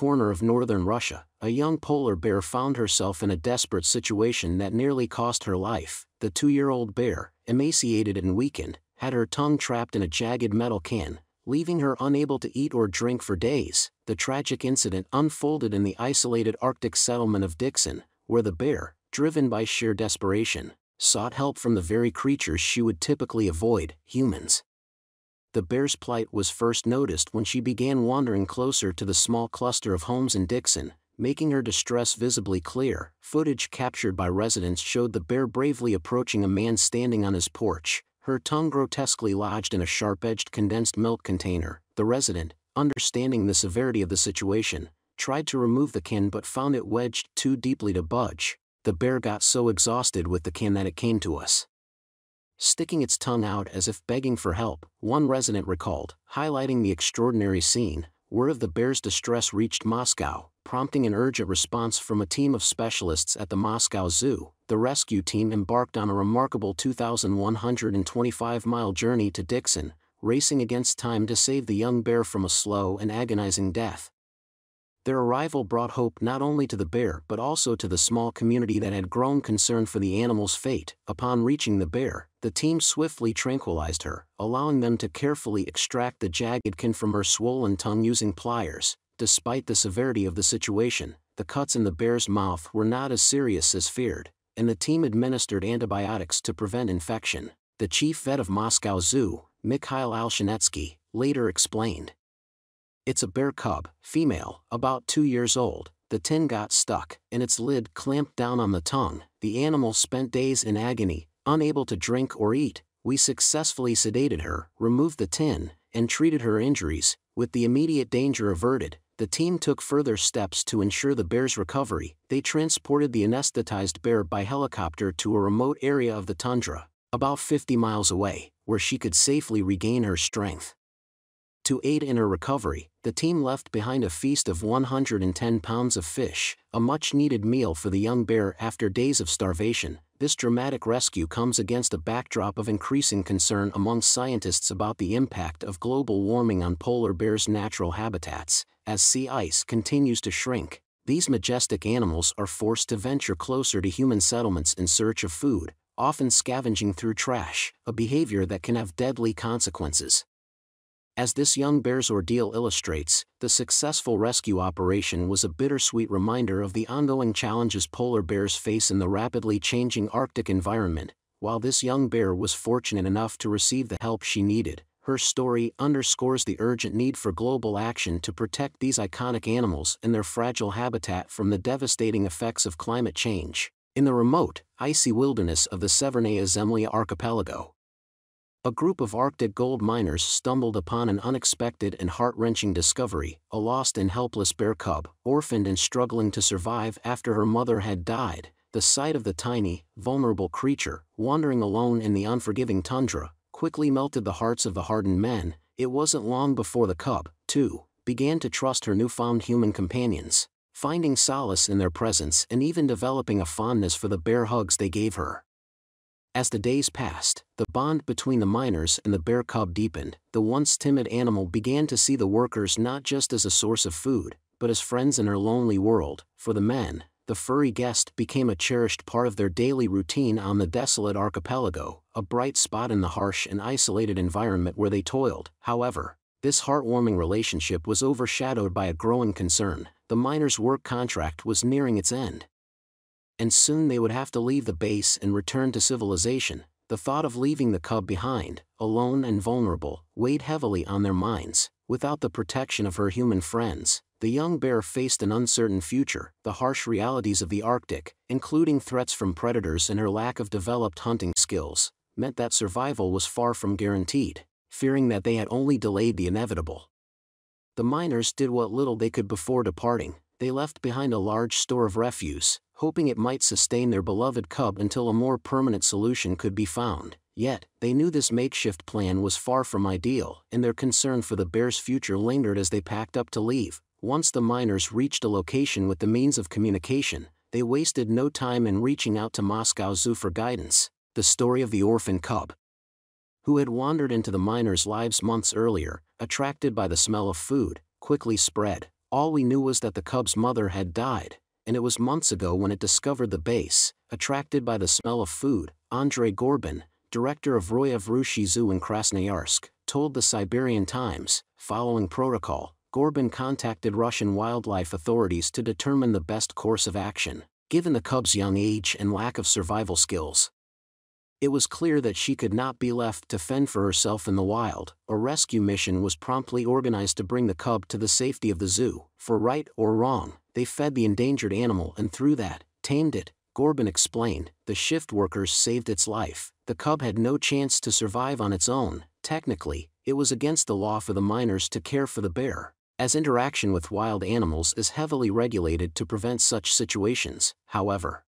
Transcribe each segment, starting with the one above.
corner of northern Russia, a young polar bear found herself in a desperate situation that nearly cost her life. The two-year-old bear, emaciated and weakened, had her tongue trapped in a jagged metal can, leaving her unable to eat or drink for days. The tragic incident unfolded in the isolated Arctic settlement of Dikson, where the bear, driven by sheer desperation, sought help from the very creatures she would typically avoid, humans. The bear's plight was first noticed when she began wandering closer to the small cluster of homes in Dikson, making her distress visibly clear. Footage captured by residents showed the bear bravely approaching a man standing on his porch, her tongue grotesquely lodged in a sharp-edged condensed milk container. The resident, understanding the severity of the situation, tried to remove the can but found it wedged too deeply to budge. The bear got so exhausted with the can that it came to us. Sticking its tongue out as if begging for help, one resident recalled, highlighting the extraordinary scene, word of the bear's distress reached Moscow, prompting an urgent response from a team of specialists at the Moscow Zoo. The rescue team embarked on a remarkable 2,125-mile journey to Dikson, racing against time to save the young bear from a slow and agonizing death. Their arrival brought hope not only to the bear but also to the small community that had grown concerned for the animal's fate. Upon reaching the bear, the team swiftly tranquilized her, allowing them to carefully extract the jagged kin from her swollen tongue using pliers. Despite the severity of the situation, the cuts in the bear's mouth were not as serious as feared, and the team administered antibiotics to prevent infection. The chief vet of Moscow Zoo, Mikhail Alshanetsky, later explained. It's a bear cub, female, about two years old. The tin got stuck, and its lid clamped down on the tongue. The animal spent days in agony, unable to drink or eat. We successfully sedated her, removed the tin, and treated her injuries. With the immediate danger averted, the team took further steps to ensure the bear's recovery. They transported the anesthetized bear by helicopter to a remote area of the tundra, about 50 miles away, where she could safely regain her strength. To aid in her recovery, the team left behind a feast of 110 pounds of fish, a much needed meal for the young bear after days of starvation. This dramatic rescue comes against a backdrop of increasing concern among scientists about the impact of global warming on polar bears' natural habitats. As sea ice continues to shrink, these majestic animals are forced to venture closer to human settlements in search of food, often scavenging through trash, a behavior that can have deadly consequences. As this young bear's ordeal illustrates, the successful rescue operation was a bittersweet reminder of the ongoing challenges polar bears face in the rapidly changing Arctic environment. While this young bear was fortunate enough to receive the help she needed, her story underscores the urgent need for global action to protect these iconic animals and their fragile habitat from the devastating effects of climate change. In the remote, icy wilderness of the Severnaya Zemlya archipelago, a group of Arctic gold miners stumbled upon an unexpected and heart-wrenching discovery, a lost and helpless bear cub, orphaned and struggling to survive after her mother had died. The sight of the tiny, vulnerable creature, wandering alone in the unforgiving tundra, quickly melted the hearts of the hardened men. It wasn't long before the cub, too, began to trust her newfound human companions, finding solace in their presence and even developing a fondness for the bear hugs they gave her. As the days passed, the bond between the miners and the bear cub deepened. The once timid animal began to see the workers not just as a source of food, but as friends in her lonely world. For the men, the furry guest became a cherished part of their daily routine on the desolate archipelago, a bright spot in the harsh and isolated environment where they toiled. However, this heartwarming relationship was overshadowed by a growing concern. The miners' work contract was nearing its end, and soon they would have to leave the base and return to civilization. The thought of leaving the cub behind, alone and vulnerable, weighed heavily on their minds. Without the protection of her human friends, the young bear faced an uncertain future. The harsh realities of the Arctic, including threats from predators and her lack of developed hunting skills, meant that survival was far from guaranteed, fearing that they had only delayed the inevitable. The miners did what little they could before departing. They left behind a large store of refuse, hoping it might sustain their beloved cub until a more permanent solution could be found. Yet, they knew this makeshift plan was far from ideal, and their concern for the bear's future lingered as they packed up to leave. Once the miners reached a location with the means of communication, they wasted no time in reaching out to Moscow Zoo for guidance. The story of the orphan cub, who had wandered into the miners' lives months earlier, attracted by the smell of food, quickly spread, all we knew was that the cub's mother had died, and it was months ago when it discovered the base, attracted by the smell of food, Andrei Gorbin, director of Royev Zoo in Krasnoyarsk, told the Siberian Times, following protocol, Gorbin contacted Russian wildlife authorities to determine the best course of action, given the cub's young age and lack of survival skills. It was clear that she could not be left to fend for herself in the wild. A rescue mission was promptly organized to bring the cub to the safety of the zoo. For right or wrong, they fed the endangered animal and through that, tamed it. Gorbin explained, the shift workers saved its life. The cub had no chance to survive on its own. Technically, it was against the law for the miners to care for the bear, as interaction with wild animals is heavily regulated to prevent such situations, however.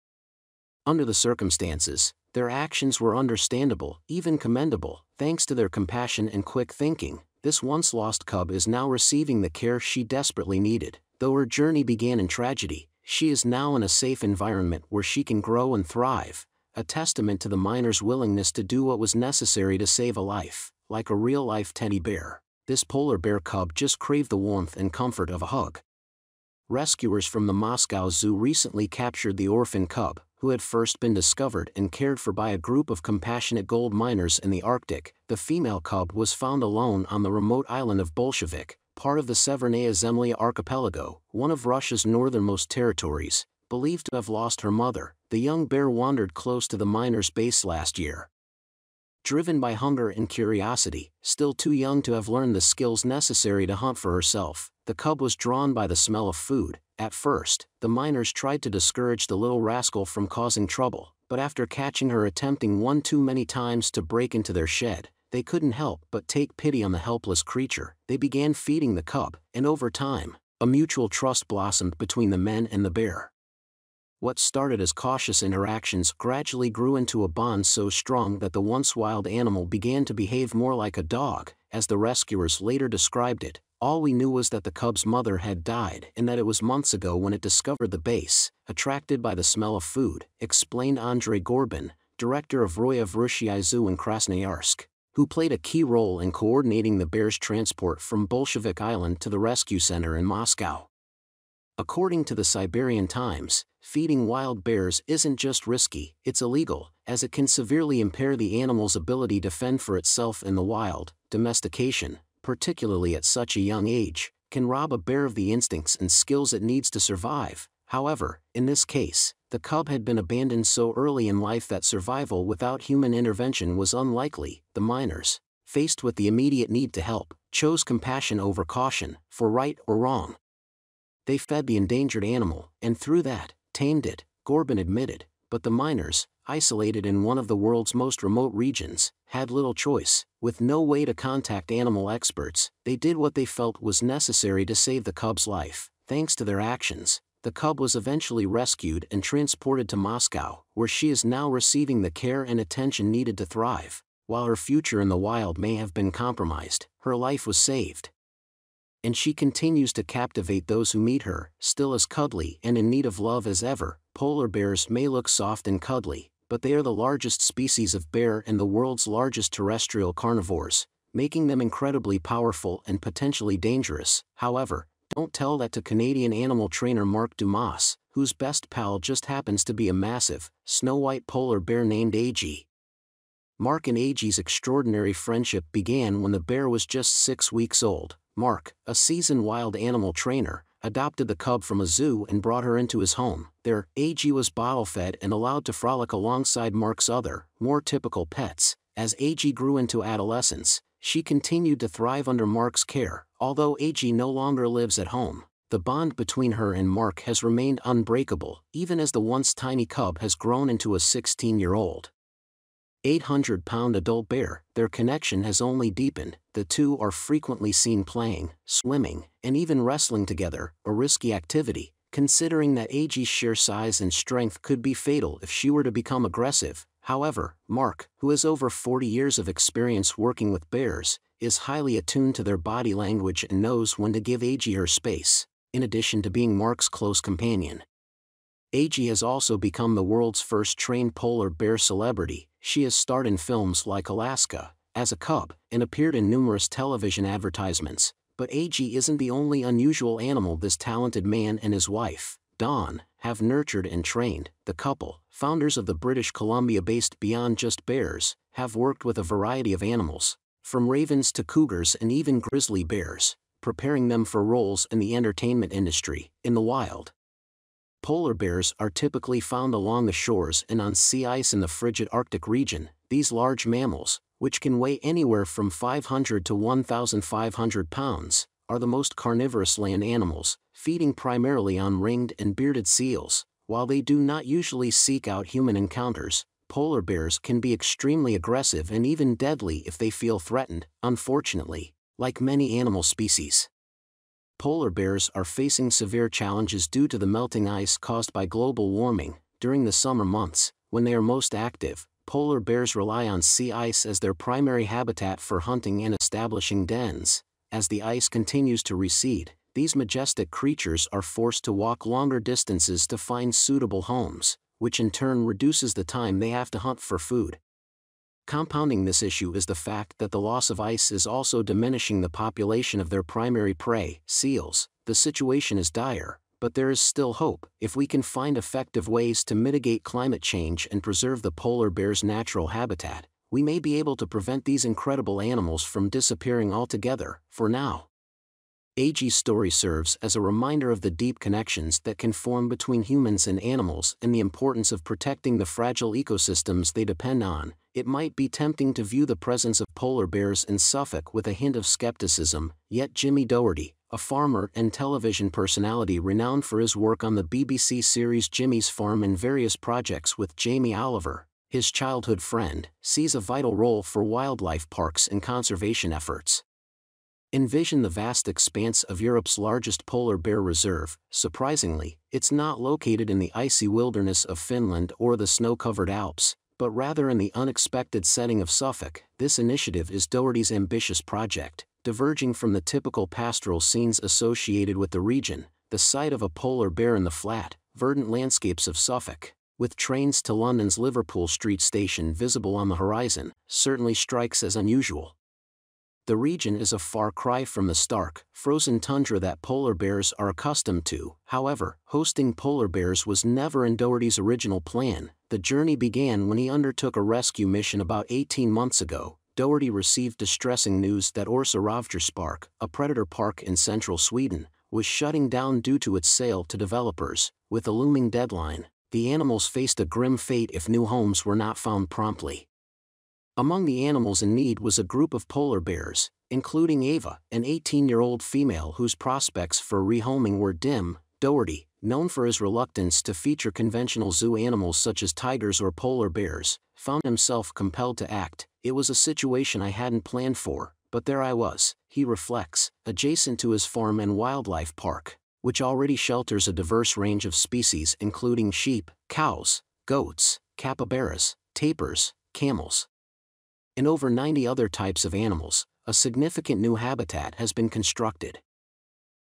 Under the circumstances, their actions were understandable, even commendable, thanks to their compassion and quick thinking. This once lost cub is now receiving the care she desperately needed. Though her journey began in tragedy, she is now in a safe environment where she can grow and thrive, a testament to the miner's willingness to do what was necessary to save a life, like a real life teddy bear. This polar bear cub just craved the warmth and comfort of a hug. Rescuers from the Moscow Zoo recently captured the orphan cub, who had first been discovered and cared for by a group of compassionate gold miners in the Arctic, the female cub was found alone on the remote island of Bolshevik, part of the Severnaya Zemlya archipelago, one of Russia's northernmost territories, believed to have lost her mother. The young bear wandered close to the miners' base last year. Driven by hunger and curiosity, still too young to have learned the skills necessary to hunt for herself, the cub was drawn by the smell of food, at first, the miners tried to discourage the little rascal from causing trouble, but after catching her attempting one too many times to break into their shed, they couldn't help but take pity on the helpless creature. They began feeding the cub, and over time, a mutual trust blossomed between the men and the bear. What started as cautious interactions gradually grew into a bond so strong that the once wild animal began to behave more like a dog, as the rescuers later described it, all we knew was that the cub's mother had died and that it was months ago when it discovered the base, attracted by the smell of food, explained Andrei Gorbin, director of Royev Zoo in Krasnoyarsk, who played a key role in coordinating the bear's transport from Bolshevik Island to the rescue center in Moscow. According to the Siberian Times, feeding wild bears isn't just risky, it's illegal, as it can severely impair the animal's ability to fend for itself in the wild. Domestication, particularly at such a young age, can rob a bear of the instincts and skills it needs to survive. However, in this case, the cub had been abandoned so early in life that survival without human intervention was unlikely. The miners, faced with the immediate need to help, chose compassion over caution, for right or wrong. They fed the endangered animal, and through that, tamed it, Gorbin admitted, but the miners, isolated in one of the world's most remote regions, had little choice. With no way to contact animal experts, they did what they felt was necessary to save the cub's life. Thanks to their actions, the cub was eventually rescued and transported to Moscow, where she is now receiving the care and attention needed to thrive. While her future in the wild may have been compromised, her life was saved. And she continues to captivate those who meet her, still as cuddly and in need of love as ever. Polar bears may look soft and cuddly, but they are the largest species of bear and the world's largest terrestrial carnivores, making them incredibly powerful and potentially dangerous. However, don't tell that to Canadian animal trainer Mark Dumas, whose best pal just happens to be a massive, snow-white polar bear named Agee. Mark and Agee's extraordinary friendship began when the bear was just six weeks old. Mark, a seasoned wild animal trainer, adopted the cub from a zoo and brought her into his home. There, Agee was bottle-fed and allowed to frolic alongside Mark's other, more typical pets. As Agee grew into adolescence, she continued to thrive under Mark's care, although Agee no longer lives at home. The bond between her and Mark has remained unbreakable, even as the once tiny cub has grown into a 16-year-old. 800 pound adult bear, their connection has only deepened, the two are frequently seen playing, swimming, and even wrestling together, a risky activity, considering that Agee's sheer size and strength could be fatal if she were to become aggressive. However, Mark, who has over 40 years of experience working with bears, is highly attuned to their body language and knows when to give Agee her space, in addition to being Mark's close companion. Agee has also become the world's first trained polar bear celebrity, she has starred in films like Alaska, as a cub, and appeared in numerous television advertisements, But Agee isn't the only unusual animal this talented man and his wife, Dawn, have nurtured and trained. The couple, founders of the British Columbia-based Beyond Just Bears, have worked with a variety of animals, from ravens to cougars and even grizzly bears, preparing them for roles in the entertainment industry, in the wild. Polar bears are typically found along the shores and on sea ice in the frigid Arctic region. These large mammals, which can weigh anywhere from 500 to 1,500 pounds, are the most carnivorous land animals, feeding primarily on ringed and bearded seals. While they do not usually seek out human encounters, polar bears can be extremely aggressive and even deadly if they feel threatened, unfortunately, like many animal species polar bears are facing severe challenges due to the melting ice caused by global warming. During the summer months, when they are most active, polar bears rely on sea ice as their primary habitat for hunting and establishing dens. As the ice continues to recede, these majestic creatures are forced to walk longer distances to find suitable homes, which in turn reduces the time they have to hunt for food. Compounding this issue is the fact that the loss of ice is also diminishing the population of their primary prey, seals. The situation is dire, but there is still hope if we can find effective ways to mitigate climate change and preserve the polar bear's natural habitat. We may be able to prevent these incredible animals from disappearing altogether, for now. Agee's story serves as a reminder of the deep connections that can form between humans and animals and the importance of protecting the fragile ecosystems they depend on. It might be tempting to view the presence of polar bears in Suffolk with a hint of skepticism, yet Jimmy Doherty, a farmer and television personality renowned for his work on the BBC series Jimmy's Farm and various projects with Jamie Oliver, his childhood friend, sees a vital role for wildlife parks and conservation efforts. Envision the vast expanse of Europe's largest polar bear reserve. Surprisingly, it's not located in the icy wilderness of Finland or the snow-covered Alps, but rather in the unexpected setting of Suffolk. This initiative is Doherty's ambitious project, diverging from the typical pastoral scenes associated with the region, the sight of a polar bear in the flat, verdant landscapes of Suffolk, with trains to London's Liverpool Street station visible on the horizon, certainly strikes as unusual the region is a far cry from the stark, frozen tundra that polar bears are accustomed to. However, hosting polar bears was never in Doherty's original plan. The journey began when he undertook a rescue mission about 18 months ago. Doherty received distressing news that Orsa Rovdjurspark, a predator park in central Sweden, was shutting down due to its sale to developers. With a looming deadline, the animals faced a grim fate if new homes were not found promptly. Among the animals in need was a group of polar bears, including Ava, an 18-year-old female whose prospects for rehoming were dim. Doherty, known for his reluctance to feature conventional zoo animals such as tigers or polar bears, found himself compelled to act. It was a situation I hadn't planned for, but there I was, he reflects, adjacent to his farm and wildlife park, which already shelters a diverse range of species including sheep, cows, goats, capybaras, tapirs, camels, and over 90 other types of animals, a significant new habitat has been constructed.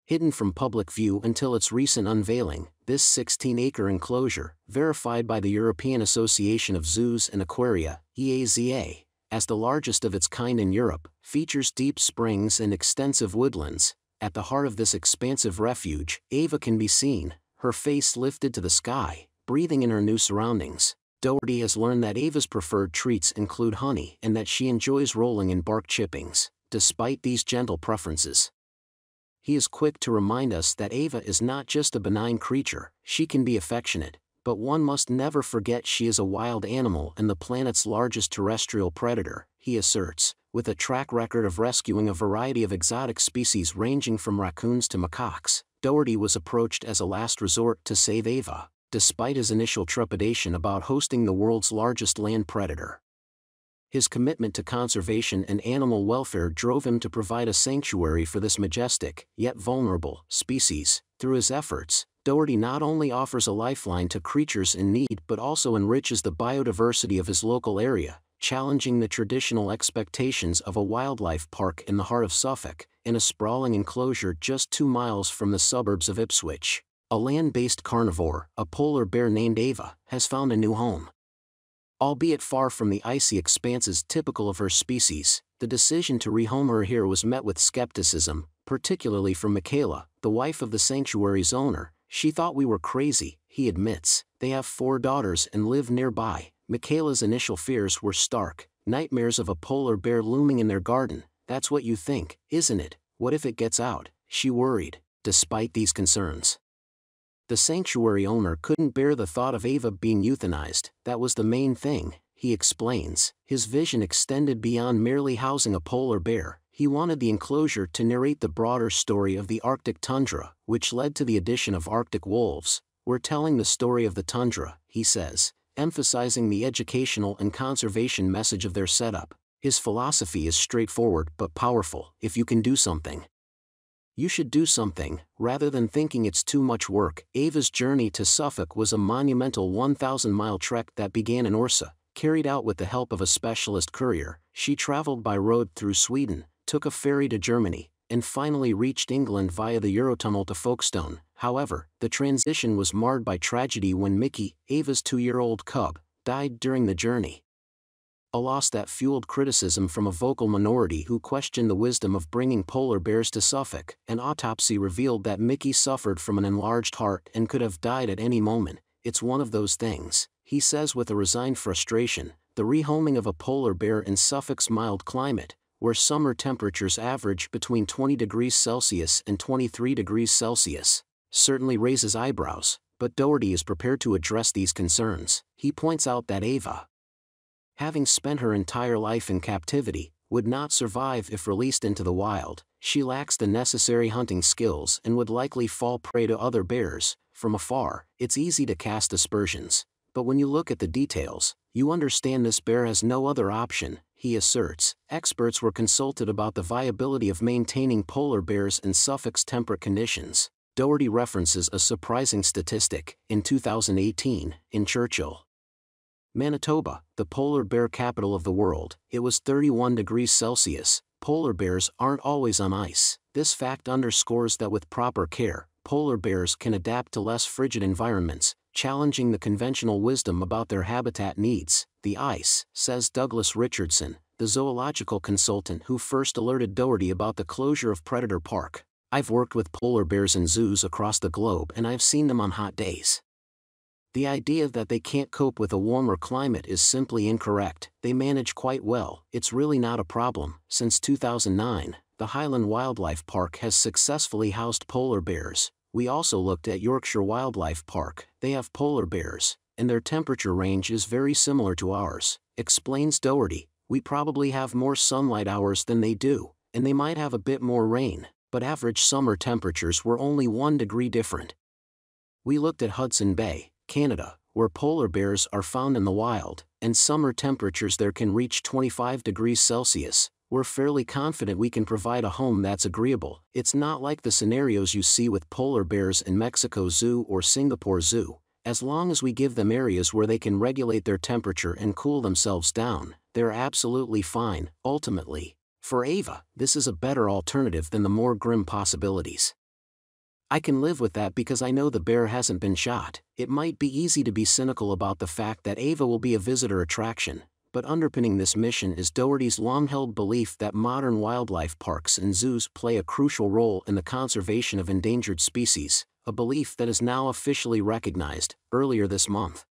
Hidden from public view until its recent unveiling, this 16-acre enclosure, verified by the European Association of Zoos and Aquaria, EAZA, as the largest of its kind in Europe, features deep springs and extensive woodlands. At the heart of this expansive refuge, Ava can be seen, her face lifted to the sky, breathing in her new surroundings. Doherty has learned that Ava's preferred treats include honey and that she enjoys rolling in bark chippings, despite these gentle preferences. He is quick to remind us that Ava is not just a benign creature, she can be affectionate, but one must never forget she is a wild animal and the planet's largest terrestrial predator, he asserts, with a track record of rescuing a variety of exotic species ranging from raccoons to macaques. Doherty was approached as a last resort to save Ava, despite his initial trepidation about hosting the world's largest land predator. His commitment to conservation and animal welfare drove him to provide a sanctuary for this majestic, yet vulnerable, species. Through his efforts, Doherty not only offers a lifeline to creatures in need but also enriches the biodiversity of his local area, challenging the traditional expectations of a wildlife park in the heart of Suffolk, in a sprawling enclosure just two miles from the suburbs of Ipswich a land-based carnivore, a polar bear named Ava, has found a new home. Albeit far from the icy expanses typical of her species, the decision to rehome her here was met with skepticism. particularly from Michaela, the wife of the sanctuary's owner. She thought we were crazy, he admits. They have four daughters and live nearby. Michaela's initial fears were stark, nightmares of a polar bear looming in their garden. That's what you think, isn't it? What if it gets out? She worried, despite these concerns. The sanctuary owner couldn't bear the thought of Ava being euthanized, that was the main thing, he explains. His vision extended beyond merely housing a polar bear, he wanted the enclosure to narrate the broader story of the Arctic tundra, which led to the addition of Arctic wolves. We're telling the story of the tundra, he says, emphasizing the educational and conservation message of their setup. His philosophy is straightforward but powerful. If you can do something, you should do something, rather than thinking it's too much work. Ava's journey to Suffolk was a monumental 1,000 mile trek that began in Orsa, carried out with the help of a specialist courier. She traveled by road through Sweden, took a ferry to Germany, and finally reached England via the Eurotunnel to Folkestone. However, the transition was marred by tragedy when Mickey, Ava's two year old cub, died during the journey. A loss that fueled criticism from a vocal minority who questioned the wisdom of bringing polar bears to Suffolk. An autopsy revealed that Mickey suffered from an enlarged heart and could have died at any moment. It's one of those things, he says with a resigned frustration. The rehoming of a polar bear in Suffolk's mild climate, where summer temperatures average between 20 degrees Celsius and 23 degrees Celsius, certainly raises eyebrows, but Doherty is prepared to address these concerns. He points out that Ava, having spent her entire life in captivity, would not survive if released into the wild. She lacks the necessary hunting skills and would likely fall prey to other bears. From afar, it's easy to cast aspersions, but when you look at the details, you understand this bear has no other option, he asserts. Experts were consulted about the viability of maintaining polar bears in Suffolk's temperate conditions. Doherty references a surprising statistic. In 2018, in Churchill, Manitoba, the polar bear capital of the world, it was 31 degrees Celsius. Polar bears aren't always on ice. This fact underscores that with proper care, polar bears can adapt to less frigid environments, challenging the conventional wisdom about their habitat needs. The ice, says Douglas Richardson, the zoological consultant who first alerted Doherty about the closure of Predator Park. I've worked with polar bears in zoos across the globe and I've seen them on hot days. The idea that they can't cope with a warmer climate is simply incorrect. They manage quite well. It's really not a problem. Since 2009, the Highland Wildlife Park has successfully housed polar bears, we also looked at Yorkshire Wildlife Park. They have polar bears, and their temperature range is very similar to ours, explains Doherty. We probably have more sunlight hours than they do, and they might have a bit more rain, but average summer temperatures were only 1 degree different. We looked at Hudson Bay, Canada, where polar bears are found in the wild, and summer temperatures there can reach 25 degrees Celsius, we're fairly confident we can provide a home that's agreeable. It's not like the scenarios you see with polar bears in Mexico Zoo or Singapore Zoo. As long as we give them areas where they can regulate their temperature and cool themselves down, they're absolutely fine. Ultimately, for Ava, this is a better alternative than the more grim possibilities. I can live with that because I know the bear hasn't been shot. It might be easy to be cynical about the fact that Ava will be a visitor attraction, but underpinning this mission is Doherty's long-held belief that modern wildlife parks and zoos play a crucial role in the conservation of endangered species, a belief that is now officially recognized, earlier this month.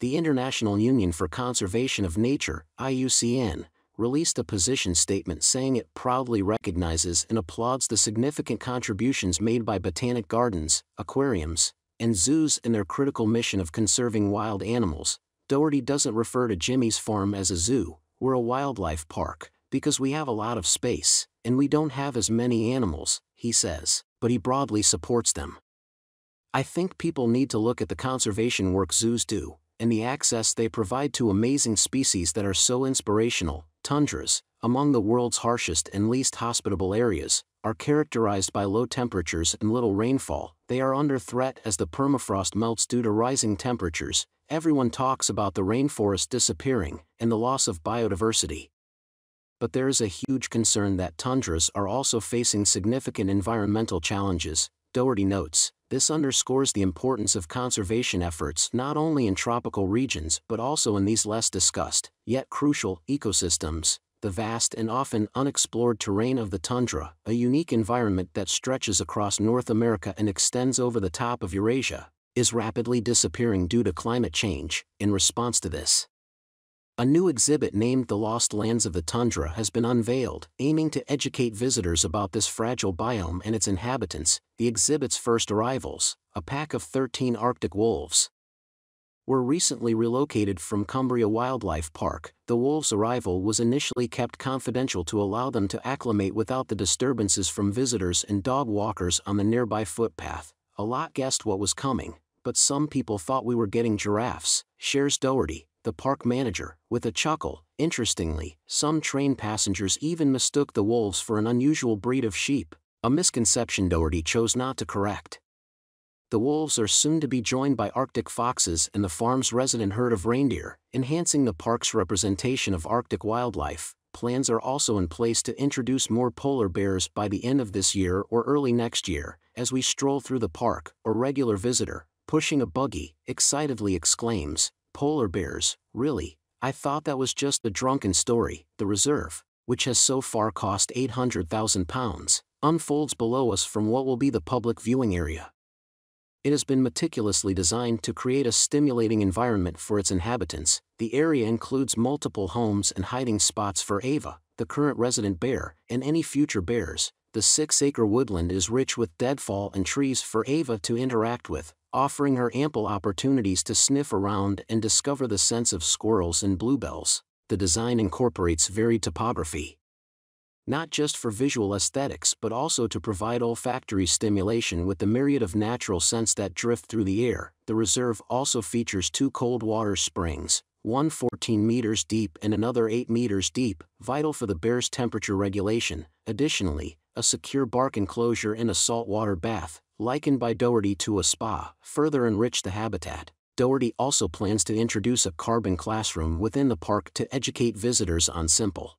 The International Union for Conservation of Nature, IUCN, released a position statement saying it proudly recognizes and applauds the significant contributions made by botanic gardens, aquariums, and zoos in their critical mission of conserving wild animals, Doherty doesn't refer to Jimmy's farm as a zoo, we're a wildlife park, because we have a lot of space, and we don't have as many animals, he says, but he broadly supports them. I think people need to look at the conservation work zoos do, and the access they provide to amazing species that are so inspirational. Tundras, among the world's harshest and least hospitable areas, are characterized by low temperatures and little rainfall. They are under threat as the permafrost melts due to rising temperatures, Everyone talks about the rainforest disappearing and the loss of biodiversity. But there is a huge concern that tundras are also facing significant environmental challenges, Doherty notes. This underscores the importance of conservation efforts not only in tropical regions but also in these less discussed, yet crucial, ecosystems. the vast and often unexplored terrain of the tundra, a unique environment that stretches across North America and extends over the top of Eurasia, is rapidly disappearing due to climate change. In response to this, a new exhibit named The Lost Lands of the Tundra has been unveiled, aiming to educate visitors about this fragile biome and its inhabitants. The exhibit's first arrivals, a pack of 13 Arctic wolves, were recently relocated from Cumbria Wildlife Park. The wolves' arrival was initially kept confidential to allow them to acclimate without the disturbances from visitors and dog walkers on the nearby footpath. A lot guessed what was coming, but some people thought we were getting giraffes, shares Doherty, the park manager, with a chuckle. Interestingly, some train passengers even mistook the wolves for an unusual breed of sheep, a misconception Doherty chose not to correct. The wolves are soon to be joined by Arctic foxes and the farm's resident herd of reindeer, enhancing the park's representation of Arctic wildlife. Plans are also in place to introduce more polar bears by the end of this year or early next year. As we stroll through the park, a regular visitor, pushing a buggy, excitedly exclaims, polar bears, really, I thought that was just a drunken story. The reserve, which has so far cost £800,000, unfolds below us from what will be the public viewing area. It has been meticulously designed to create a stimulating environment for its inhabitants. The area includes multiple homes and hiding spots for Ava, the current resident bear, and any future bears. The six acre woodland is rich with deadfall and trees for Ava to interact with, offering her ample opportunities to sniff around and discover the scents of squirrels and bluebells. The design incorporates varied topography. Not just for visual aesthetics but also to provide olfactory stimulation with the myriad of natural scents that drift through the air. The reserve also features two cold water springs, one 14 meters deep and another 8 meters deep, vital for the bear's temperature regulation. Additionally, a secure bark enclosure and a saltwater bath, likened by Doherty to a spa, further enrich the habitat. Doherty also plans to introduce a carbon classroom within the park to educate visitors on simple,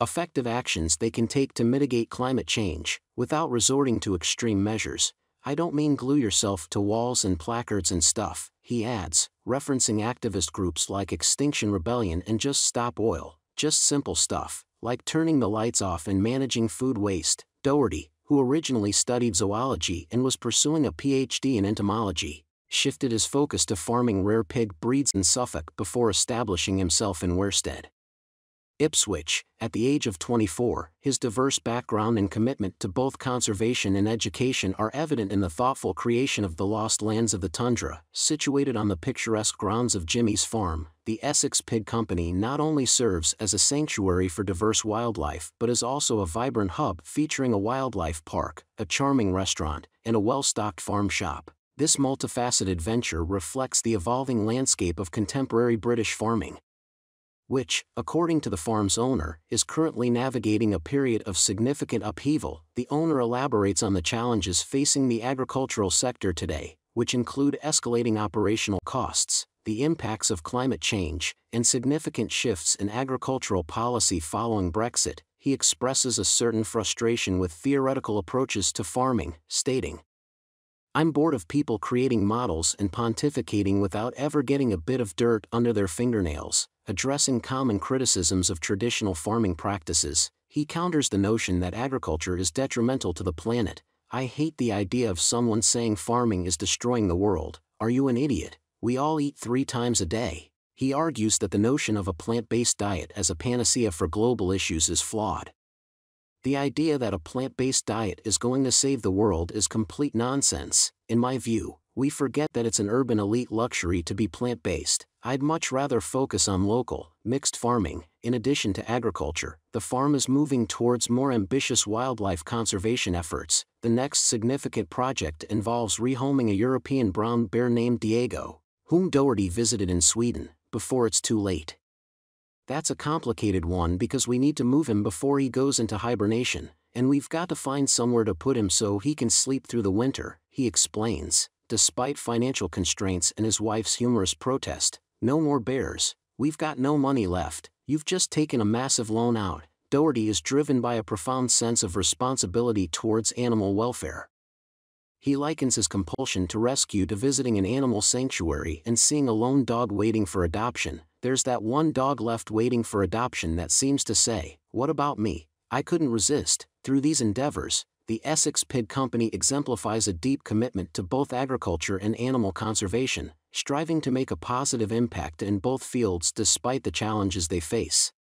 effective actions they can take to mitigate climate change, without resorting to extreme measures. I don't mean glue yourself to walls and placards and stuff, he adds, referencing activist groups like Extinction Rebellion and Just Stop Oil, just simple stuff, like turning the lights off and managing food waste. Doherty, who originally studied zoology and was pursuing a PhD in entomology, shifted his focus to farming rare pig breeds in Suffolk before establishing himself in Wherstead. Ipswich, at the age of 24, his diverse background and commitment to both conservation and education are evident in the thoughtful creation of the Lost Lands of the Tundra. Situated on the picturesque grounds of Jimmy's Farm, the Essex Pig Company not only serves as a sanctuary for diverse wildlife but is also a vibrant hub featuring a wildlife park, a charming restaurant, and a well-stocked farm shop. This multifaceted venture reflects the evolving landscape of contemporary British farming which, according to the farm's owner, is currently navigating a period of significant upheaval. The owner elaborates on the challenges facing the agricultural sector today, which include escalating operational costs, the impacts of climate change, and significant shifts in agricultural policy following Brexit. He expresses a certain frustration with theoretical approaches to farming, stating, I'm bored of people creating models and pontificating without ever getting a bit of dirt under their fingernails. Addressing common criticisms of traditional farming practices, he counters the notion that agriculture is detrimental to the planet. I hate the idea of someone saying farming is destroying the world. Are you an idiot? We all eat three times a day. He argues that the notion of a plant based diet as a panacea for global issues is flawed. The idea that a plant based diet is going to save the world is complete nonsense, in my view we forget that it's an urban elite luxury to be plant based. I'd much rather focus on local, mixed farming. In addition to agriculture, the farm is moving towards more ambitious wildlife conservation efforts. The next significant project involves rehoming a European brown bear named Diego, whom Doherty visited in Sweden, before it's too late. That's a complicated one because we need to move him before he goes into hibernation, and we've got to find somewhere to put him so he can sleep through the winter, he explains despite financial constraints and his wife's humorous protest, no more bears, we've got no money left, you've just taken a massive loan out. Doherty is driven by a profound sense of responsibility towards animal welfare. He likens his compulsion to rescue to visiting an animal sanctuary and seeing a lone dog waiting for adoption. There's that one dog left waiting for adoption that seems to say, What about me? I couldn't resist. Through these endeavors, the Essex Pig Company exemplifies a deep commitment to both agriculture and animal conservation, striving to make a positive impact in both fields despite the challenges they face.